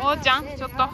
おーちゃんちょっと。